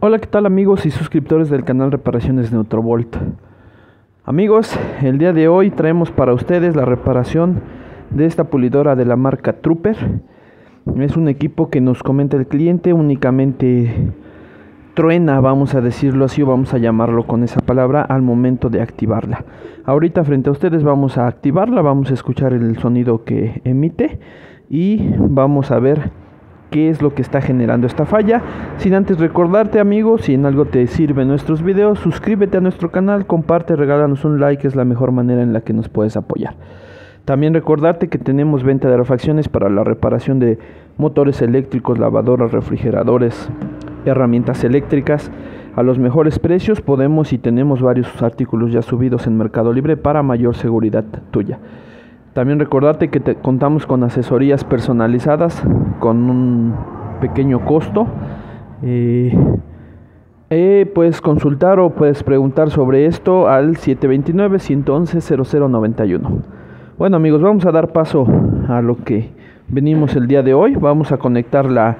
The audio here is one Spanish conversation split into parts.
Hola, ¿qué tal amigos y suscriptores del canal Reparaciones Neutrovolt? Amigos, el día de hoy traemos para ustedes la reparación de esta pulidora de la marca Trooper. Es un equipo que nos comenta el cliente únicamente truena, vamos a decirlo así o vamos a llamarlo con esa palabra al momento de activarla. Ahorita frente a ustedes vamos a activarla, vamos a escuchar el sonido que emite y vamos a ver qué es lo que está generando esta falla. Sin antes recordarte amigos, si en algo te sirven nuestros videos, suscríbete a nuestro canal, comparte, regálanos un like, es la mejor manera en la que nos puedes apoyar. También recordarte que tenemos venta de refacciones para la reparación de motores eléctricos, lavadoras, refrigeradores, herramientas eléctricas a los mejores precios. Podemos y tenemos varios artículos ya subidos en Mercado Libre para mayor seguridad tuya. También recordarte que te, contamos con asesorías personalizadas con un pequeño costo. Eh, eh, puedes consultar o puedes preguntar sobre esto al 729-111-0091. Bueno amigos, vamos a dar paso a lo que venimos el día de hoy. Vamos a conectar la,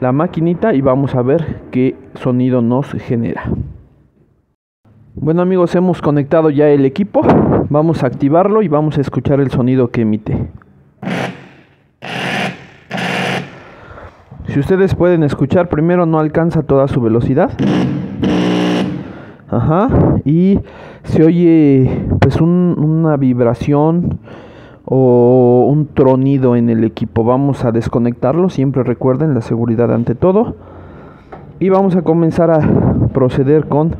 la maquinita y vamos a ver qué sonido nos genera. Bueno amigos, hemos conectado ya el equipo. Vamos a activarlo y vamos a escuchar el sonido que emite. Si ustedes pueden escuchar, primero no alcanza toda su velocidad. Ajá. Y se oye pues una vibración o un tronido en el equipo. Vamos a desconectarlo. Siempre recuerden la seguridad ante todo. Y vamos a comenzar a proceder con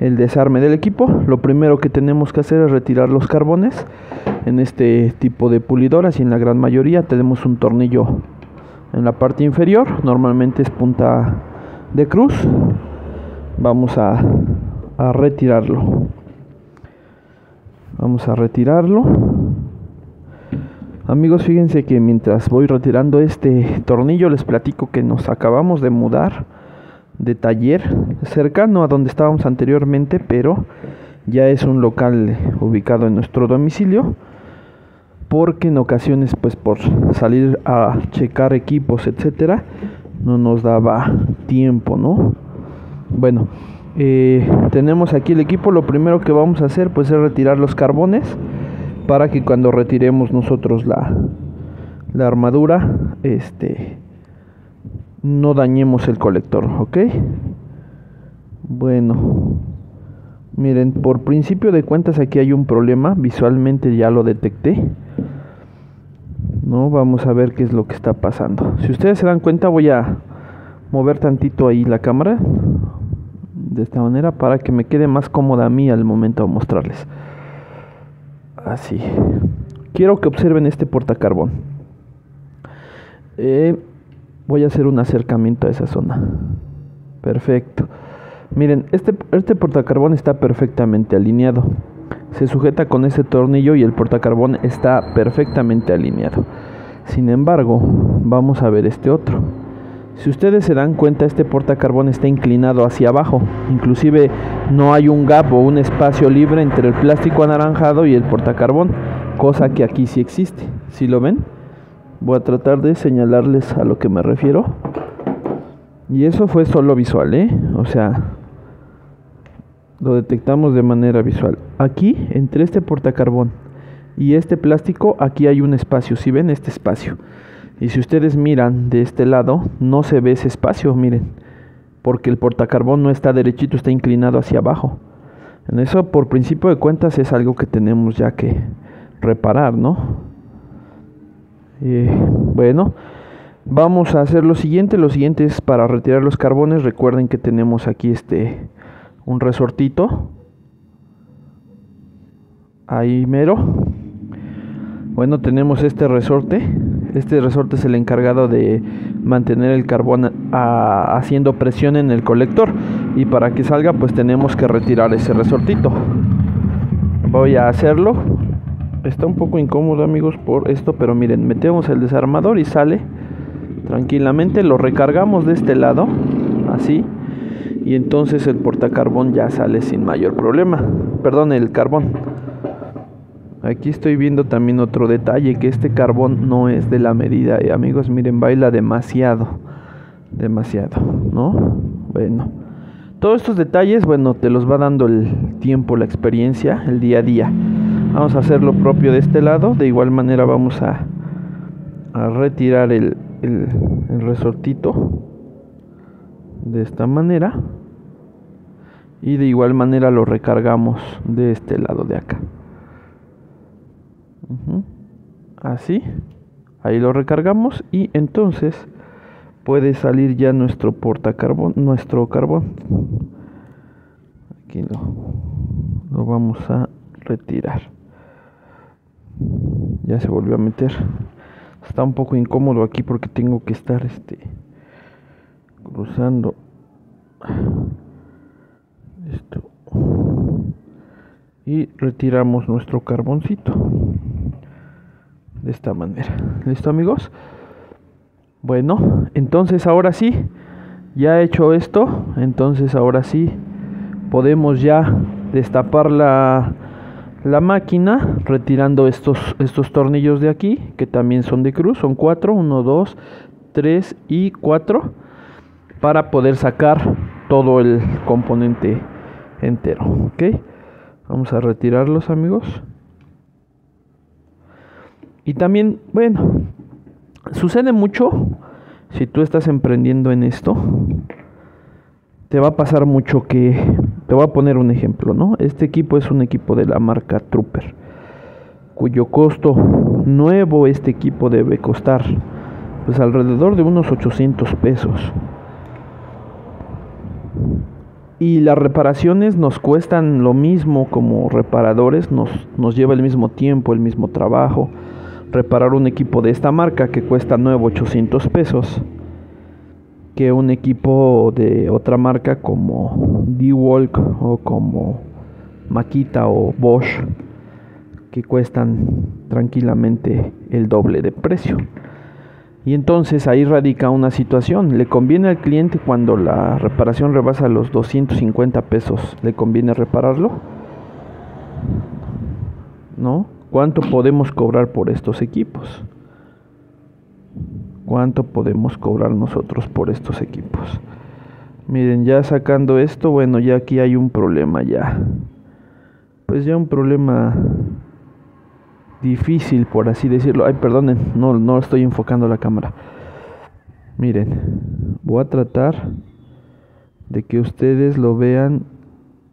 el desarme del equipo. Lo primero que tenemos que hacer es retirar los carbones. En este tipo de pulidoras y en la gran mayoría tenemos un tornillo en la parte inferior. Normalmente es punta de cruz. Vamos a, a retirarlo. Vamos a retirarlo. Amigos, fíjense que mientras voy retirando este tornillo les platico que nos acabamos de mudar de taller cercano a donde estábamos anteriormente, pero ya es un local ubicado en nuestro domicilio porque en ocasiones pues por salir a checar equipos etcétera no nos daba tiempo no bueno eh, tenemos aquí el equipo. Lo primero que vamos a hacer pues es retirar los carbones para que cuando retiremos nosotros la la armadura este no dañemos el colector, ¿ok? Bueno, miren, por principio de cuentas aquí hay un problema, visualmente ya lo detecté. No, vamos a ver qué es lo que está pasando. Si ustedes se dan cuenta voy a mover tantito ahí la cámara de esta manera para que me quede más cómoda a mí al momento de mostrarles. Así. Quiero que observen este portacarbón. Eh, voy a hacer un acercamiento a esa zona. Perfecto. Miren, este, este portacarbón está perfectamente alineado. Se sujeta con ese tornillo y el portacarbón está perfectamente alineado. Sin embargo, vamos a ver este otro. Si ustedes se dan cuenta, este portacarbón está inclinado hacia abajo. Inclusive no hay un gap o un espacio libre entre el plástico anaranjado y el portacarbón, cosa que aquí sí existe. ¿Sí lo ven? Voy a tratar de señalarles a lo que me refiero. Y eso fue solo visual, ¿eh? O sea, lo detectamos de manera visual. Aquí, entre este portacarbón y este plástico, aquí hay un espacio. Si ven este espacio. Y si ustedes miran de este lado, no se ve ese espacio, miren. Porque el portacarbón no está derechito, está inclinado hacia abajo. En eso, por principio de cuentas, es algo que tenemos ya que reparar, ¿no? Eh, bueno, vamos a hacer lo siguiente. Lo siguiente es para retirar los carbones. Recuerden que tenemos aquí este un resortito. Ahí mero. Bueno, tenemos este resorte. Este resorte es el encargado de mantener el carbón haciendo presión en el colector. Y para que salga, pues tenemos que retirar ese resortito. Voy a hacerlo Está un poco incómodo amigos por esto, pero miren, metemos el desarmador y sale tranquilamente, lo recargamos de este lado, así, y entonces el portacarbón ya sale sin mayor problema. Perdón, el carbón. Aquí estoy viendo también otro detalle, que este carbón no es de la medida, amigos, miren, baila demasiado, demasiado, ¿no? Bueno, Todos estos detalles, bueno, te los va dando el tiempo, la experiencia, el día a día. Vamos a hacer lo propio de este lado. De igual manera vamos a, a retirar el, el, resortito de esta manera. Y de igual manera lo recargamos de este lado de acá. Así. Ahí lo recargamos y entonces puede salir ya nuestro portacarbón, nuestro carbón. Aquí lo, lo vamos a retirar. Ya se volvió a meter. Está un poco incómodo aquí porque tengo que estar este cruzando esto y retiramos nuestro carboncito de esta manera. ¿Listo amigos? Bueno, entonces ahora sí, ya he hecho esto, entonces ahora sí podemos ya destapar la, la máquina retirando estos, estos tornillos de aquí, que también son de cruz, son cuatro, uno, dos, tres y cuatro, para poder sacar todo el componente entero, ¿ok? Vamos a retirarlos amigos. Y también, bueno, sucede mucho si tú estás emprendiendo en esto. Te va a pasar mucho que, te voy a poner un ejemplo, ¿no? Este equipo es un equipo de la marca Trooper, cuyo costo nuevo este equipo debe costar, pues alrededor de unos 800 pesos. Y las reparaciones nos cuestan lo mismo como reparadores, nos, nos lleva el mismo tiempo, el mismo trabajo reparar un equipo de esta marca que cuesta nuevo 800 pesos que un equipo de otra marca como D-Walk o como Makita o Bosch que cuestan tranquilamente el doble de precio. Y entonces ahí radica una situación. ¿Le conviene al cliente cuando la reparación rebasa los 250 pesos? ¿Le conviene repararlo? ¿No? ¿Cuánto podemos cobrar por estos equipos? ¿Cuánto podemos cobrar nosotros por estos equipos? Miren, ya sacando esto, bueno, ya aquí hay un problema ya. Pues ya un problema difícil, por así decirlo. Ay, perdonen, no, no estoy enfocando la cámara. Miren, voy a tratar de que ustedes lo vean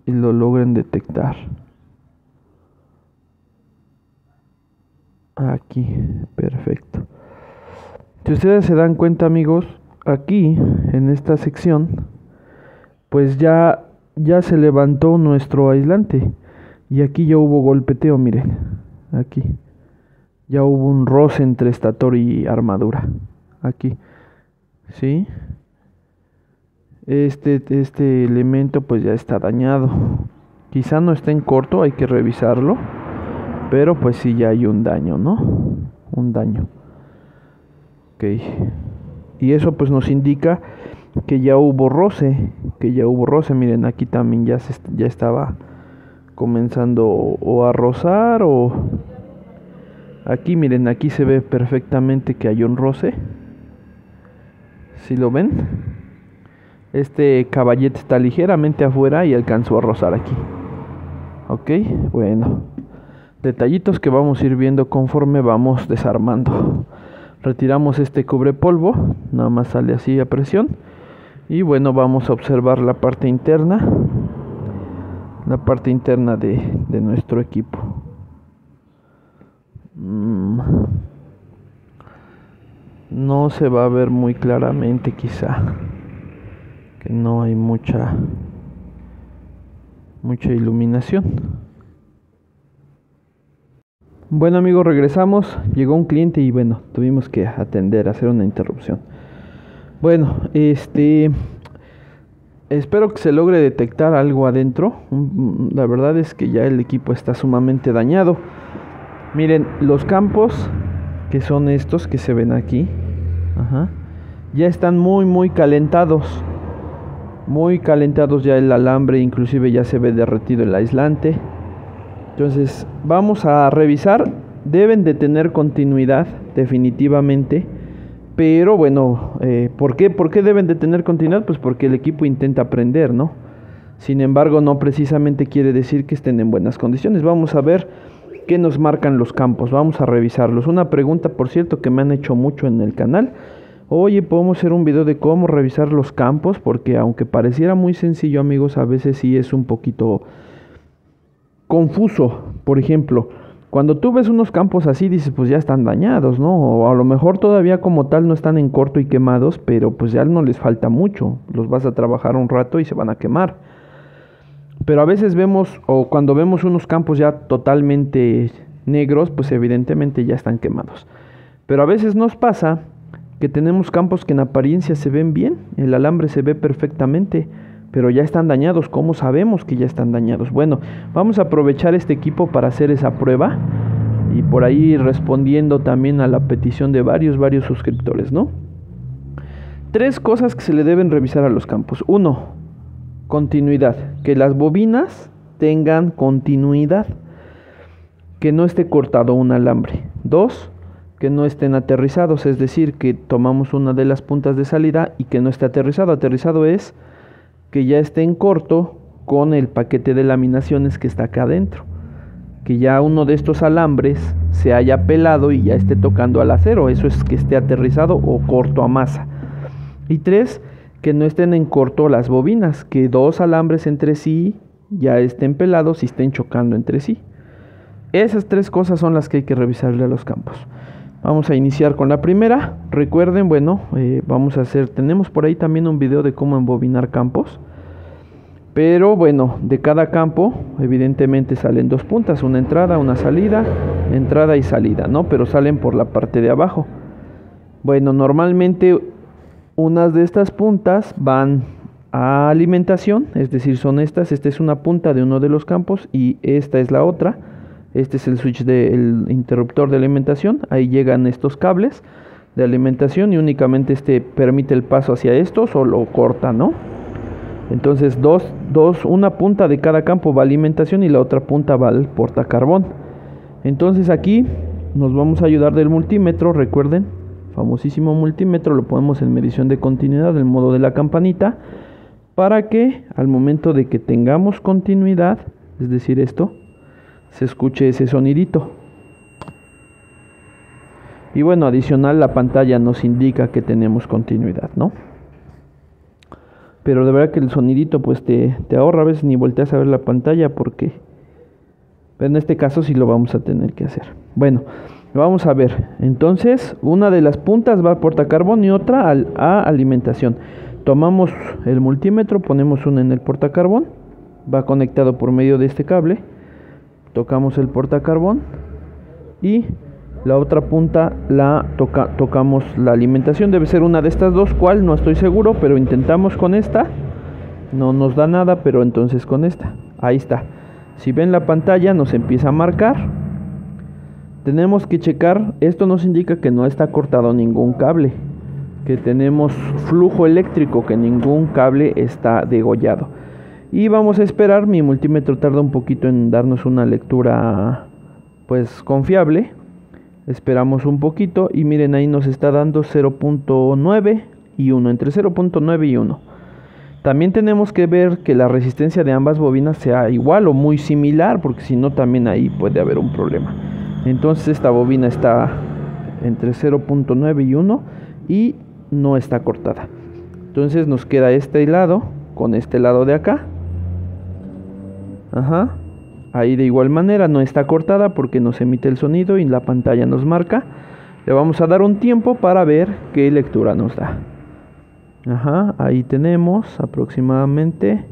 y lo logren detectar. Aquí, perfecto. Si ustedes se dan cuenta, amigos, aquí en esta sección, pues ya ya se levantó nuestro aislante y aquí ya hubo golpeteo, miren, aquí. Ya hubo un roce entre estator y armadura. Aquí. ¿Sí? Este este elemento pues ya está dañado. Quizá no esté en corto, hay que revisarlo. Pero pues sí ya hay un daño, ¿no? Un daño. Ok. Y eso pues nos indica que ya hubo roce, que ya hubo roce. Miren, aquí también ya, se, ya estaba comenzando o a rozar o... Aquí, miren, aquí se ve perfectamente que hay un roce. Si lo ven? Este caballete está ligeramente afuera y alcanzó a rozar aquí. Ok, bueno detallitos que vamos a ir viendo conforme vamos desarmando. Retiramos este cubre polvo, nada más sale así a presión. Y bueno, vamos a observar la parte interna, la parte interna de, de nuestro equipo. Mm. No se va a ver muy claramente quizá, que no hay mucha mucha iluminación. Bueno amigos, regresamos. Llegó un cliente y bueno, tuvimos que atender, hacer una interrupción. Bueno, este... Espero que se logre detectar algo adentro. La verdad es que ya el equipo está sumamente dañado. Miren, los campos, que son estos que se ven aquí, ya están muy, muy calentados. Muy calentados ya el alambre, inclusive ya se ve derretido el aislante. Entonces, vamos a revisar. Deben de tener continuidad, definitivamente. Pero bueno, eh, ¿por, qué? ¿por qué deben de tener continuidad? Pues porque el equipo intenta aprender, ¿no? Sin embargo, no precisamente quiere decir que estén en buenas condiciones. Vamos a ver qué nos marcan los campos. Vamos a revisarlos. Una pregunta, por cierto, que me han hecho mucho en el canal. Oye, podemos hacer un video de cómo revisar los campos, porque aunque pareciera muy sencillo, amigos, a veces sí es un poquito confuso. Por ejemplo, cuando tú ves unos campos así, dices, pues ya están dañados, ¿no? O a lo mejor todavía como tal no están en corto y quemados, pero pues ya no les falta mucho. Los vas a trabajar un rato y se van a quemar. Pero a veces vemos, o cuando vemos unos campos ya totalmente negros, pues evidentemente ya están quemados. Pero a veces nos pasa que tenemos campos que en apariencia se ven bien, el alambre se ve perfectamente, pero ya están dañados. ¿Cómo sabemos que ya están dañados? Bueno, vamos a aprovechar este equipo para hacer esa prueba y por ahí respondiendo también a la petición de varios, varios suscriptores, ¿no? Tres cosas que se le deben revisar a los campos. Uno, continuidad. Que las bobinas tengan continuidad. Que no esté cortado un alambre. Dos, que no estén aterrizados, es decir, que tomamos una de las puntas de salida y que no esté aterrizado. Aterrizado es que ya esté en corto con el paquete de laminaciones que está acá adentro. Que ya uno de estos alambres se haya pelado y ya esté tocando al acero. Eso es que esté aterrizado o corto a masa. Y tres, que no estén en corto las bobinas. Que dos alambres entre sí ya estén pelados y estén chocando entre sí. Esas tres cosas son las que hay que revisarle a los campos. Vamos a iniciar con la primera. Recuerden, bueno, eh, vamos a hacer, tenemos por ahí también un video de cómo embobinar campos. Pero bueno, de cada campo evidentemente salen dos puntas, una entrada, una salida, entrada y salida, ¿no? Pero salen por la parte de abajo. Bueno, normalmente unas de estas puntas van a alimentación, es decir, son estas, esta es una punta de uno de los campos y esta es la otra. Este es el switch del interruptor de alimentación. Ahí llegan estos cables de alimentación y únicamente este permite el paso hacia estos o lo corta, ¿no? Entonces dos, dos, una punta de cada campo va a alimentación y la otra punta va al portacarbón. Entonces aquí nos vamos a ayudar del multímetro, recuerden, famosísimo multímetro, lo ponemos en medición de continuidad, el modo de la campanita, para que al momento de que tengamos continuidad, es decir esto, se escuche ese sonidito. Y bueno, adicional la pantalla nos indica que tenemos continuidad, ¿no? Pero de verdad que el sonidito pues te, te ahorra a veces ni volteas a ver la pantalla porque en este caso sí lo vamos a tener que hacer. Bueno, vamos a ver. Entonces, una de las puntas va a portacarbón y otra al, a alimentación. Tomamos el multímetro, ponemos una en el portacarbón, va conectado por medio de este cable tocamos el portacarbón y la otra punta la toca, tocamos la alimentación. Debe ser una de estas dos cual no estoy seguro pero intentamos con esta. No nos da nada pero entonces con esta. Ahí está. Si ven la pantalla nos empieza a marcar. Tenemos que checar esto nos indica que no está cortado ningún cable que tenemos flujo eléctrico que ningún cable está degollado y vamos a esperar, mi multímetro tarda un poquito en darnos una lectura pues confiable. Esperamos un poquito y miren ahí nos está dando 0.9 y 1, entre 0.9 y 1. También tenemos que ver que la resistencia de ambas bobinas sea igual o muy similar, porque si no también ahí puede haber un problema. Entonces esta bobina está entre 0.9 y 1 y no está cortada. Entonces nos queda este lado con este lado de acá Ajá. Ahí de igual manera no está cortada porque nos emite el sonido y la pantalla nos marca. Le vamos a dar un tiempo para ver qué lectura nos da. Ajá, ahí tenemos aproximadamente.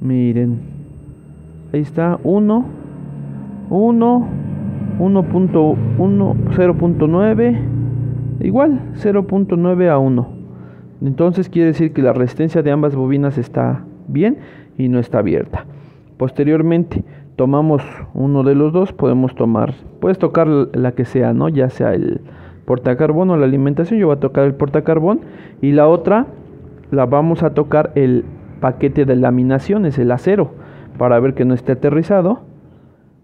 Miren. Ahí está 1 1 1.1 0.9 igual 0.9 a 1. Entonces quiere decir que la resistencia de ambas bobinas está bien y no está abierta. Posteriormente tomamos uno de los dos, podemos tomar, puedes tocar la que sea, ¿no? Ya sea el portacarbón o la alimentación, yo voy a tocar el portacarbón y la otra la vamos a tocar el paquete de laminaciones, el acero, para ver que no esté aterrizado.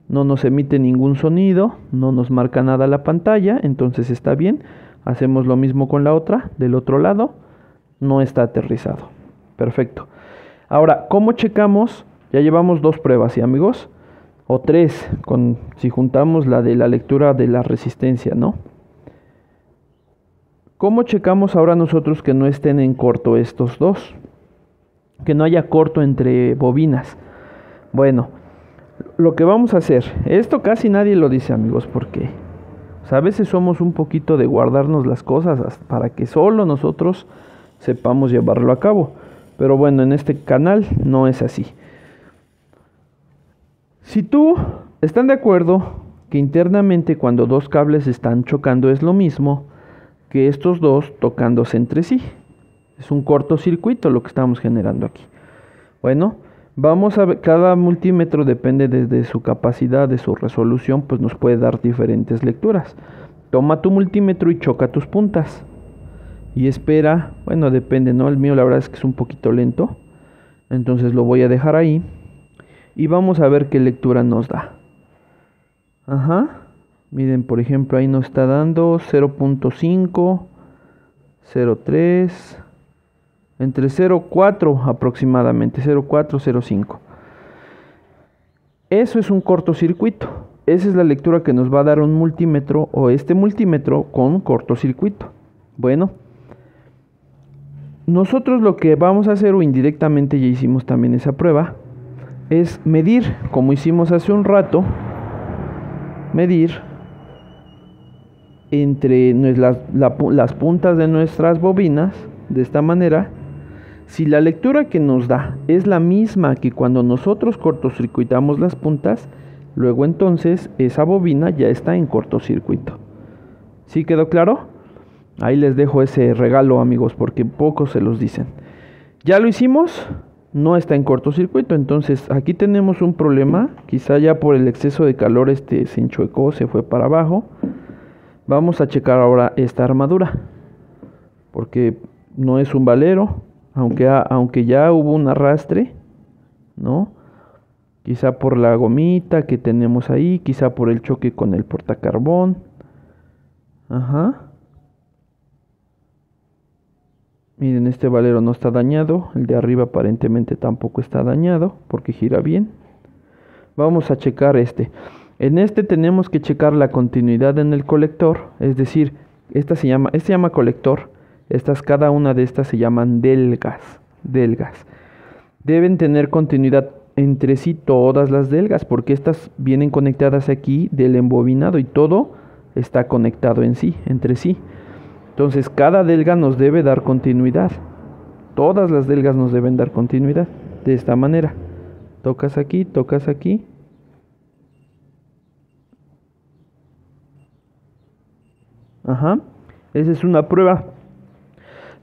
No nos emite ningún sonido, no nos marca nada la pantalla, entonces está bien. Hacemos lo mismo con la otra, del otro lado, no está aterrizado. Perfecto. Ahora, ¿cómo checamos? Ya llevamos dos pruebas, ¿sí amigos? O tres, con, si juntamos la de la lectura de la resistencia, ¿no? ¿Cómo checamos ahora nosotros que no estén en corto estos dos? Que no haya corto entre bobinas. Bueno, lo que vamos a hacer, esto casi nadie lo dice amigos, porque a veces somos un poquito de guardarnos las cosas para que solo nosotros sepamos llevarlo a cabo. Pero bueno, en este canal no es así. Si tú están de acuerdo que internamente cuando dos cables están chocando es lo mismo que estos dos tocándose entre sí. Es un cortocircuito lo que estamos generando aquí. Bueno, vamos a ver, cada multímetro depende de su capacidad, de su resolución, pues nos puede dar diferentes lecturas. Toma tu multímetro y choca tus puntas y espera, bueno, depende, ¿no? El mío la verdad es que es un poquito lento, entonces lo voy a dejar ahí y vamos a ver qué lectura nos da. Ajá, miren, por ejemplo, ahí nos está dando 0.5, 0.3, entre 0.4 aproximadamente, 0.4, 0.5. Eso es un cortocircuito. Esa es la lectura que nos va a dar un multímetro o este multímetro con cortocircuito. Bueno, nosotros lo que vamos a hacer, o indirectamente ya hicimos también esa prueba, es medir, como hicimos hace un rato, medir entre las, las puntas de nuestras bobinas, de esta manera, si la lectura que nos da es la misma que cuando nosotros cortocircuitamos las puntas, luego entonces esa bobina ya está en cortocircuito. ¿Sí quedó claro? Ahí les dejo ese regalo amigos porque pocos se los dicen. Ya lo hicimos, no está en cortocircuito, entonces aquí tenemos un problema, quizá ya por el exceso de calor este se enchuecó, se fue para abajo. Vamos a checar ahora esta armadura, porque no es un valero, aunque, aunque ya hubo un arrastre, ¿no? Quizá por la gomita que tenemos ahí, quizá por el choque con el portacarbón. Ajá. Miren, este valero no está dañado. El de arriba aparentemente tampoco está dañado porque gira bien. Vamos a checar este. En este tenemos que checar la continuidad en el colector. Es decir, esta se llama, este se llama colector. Estas, cada una de estas se llaman delgas. Delgas. Deben tener continuidad entre sí todas las delgas porque estas vienen conectadas aquí del embobinado y todo está conectado en sí, entre sí. Entonces cada delga nos debe dar continuidad. Todas las delgas nos deben dar continuidad. De esta manera. Tocas aquí, tocas aquí. Ajá. Esa es una prueba.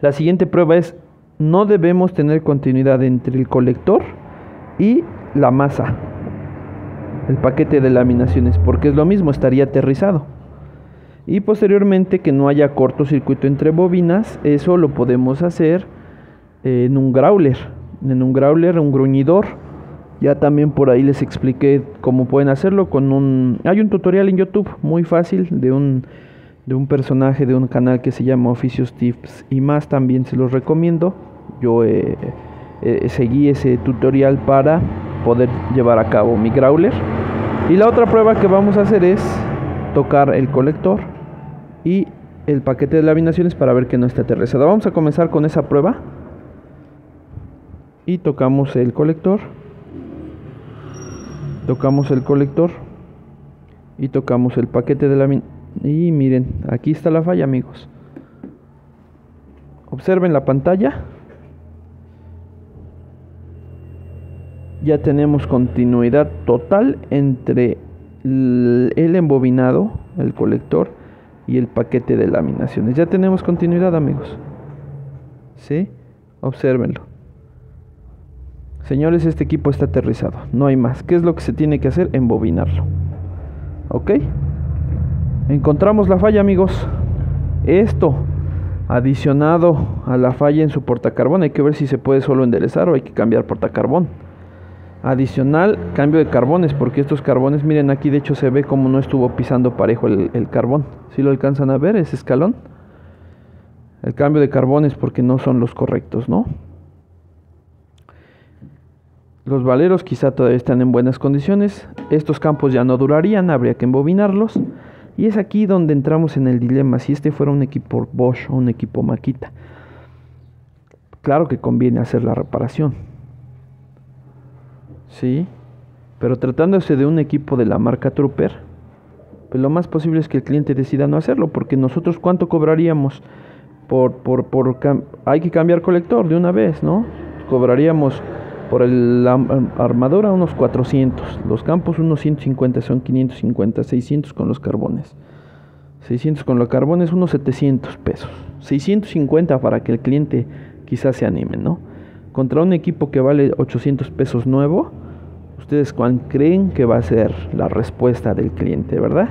La siguiente prueba es, no debemos tener continuidad entre el colector y la masa. El paquete de laminaciones, porque es lo mismo, estaría aterrizado y posteriormente que no haya cortocircuito entre bobinas, eso lo podemos hacer en un growler, en un growler, un gruñidor. Ya también por ahí les expliqué cómo pueden hacerlo con un hay un tutorial en YouTube muy fácil de un de un personaje de un canal que se llama Oficios Tips y más también se los recomiendo. Yo eh, eh, seguí ese tutorial para poder llevar a cabo mi growler. Y la otra prueba que vamos a hacer es tocar el colector y el paquete de laminaciones para ver que no esté aterrizado. Vamos a comenzar con esa prueba. Y tocamos el colector. Tocamos el colector. Y tocamos el paquete de laminaciones. Y miren, aquí está la falla amigos. Observen la pantalla. Ya tenemos continuidad total entre el embobinado, el colector, y el paquete de laminaciones. Ya tenemos continuidad, amigos. ¿Sí? Obsérvenlo. Señores, este equipo está aterrizado. No hay más. ¿Qué es lo que se tiene que hacer? Embobinarlo. ¿Ok? Encontramos la falla, amigos. Esto, adicionado a la falla en su portacarbón, hay que ver si se puede solo enderezar o hay que cambiar portacarbón. Adicional, cambio de carbones, porque estos carbones, miren aquí de hecho se ve como no estuvo pisando parejo el, carbón. Si lo alcanzan a ver, ese escalón. El cambio de carbones porque no son los correctos, ¿no? Los valeros quizá todavía están en buenas condiciones. Estos campos ya no durarían, habría que embobinarlos. Y es aquí donde entramos en el dilema, si este fuera un equipo Bosch o un equipo Makita. Claro que conviene hacer la reparación. Sí, pero tratándose de un equipo de la marca Trooper, pues lo más posible es que el cliente decida no hacerlo, porque nosotros cuánto cobraríamos por, por, por hay que cambiar colector de una vez, ¿no? Cobraríamos por el, la armadura unos 400, los campos unos 150, son 550, 600 con los carbones. 600 con los carbones, unos 700 pesos. 650 para que el cliente quizás se anime, ¿no? Contra un equipo que vale 800 pesos nuevo, ustedes cuál creen que va a ser la respuesta del cliente, ¿verdad?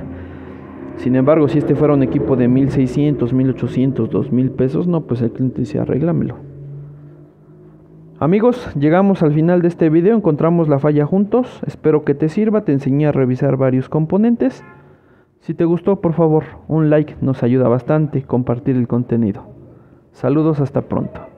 Sin embargo, si este fuera un equipo de 1600, 1800, 2000 pesos, no, pues el cliente dice arréglamelo. Amigos, llegamos al final de este video, encontramos la falla juntos, espero que te sirva, te enseñé a revisar varios componentes. Si te gustó, por favor, un like nos ayuda bastante, compartir el contenido. Saludos, hasta pronto.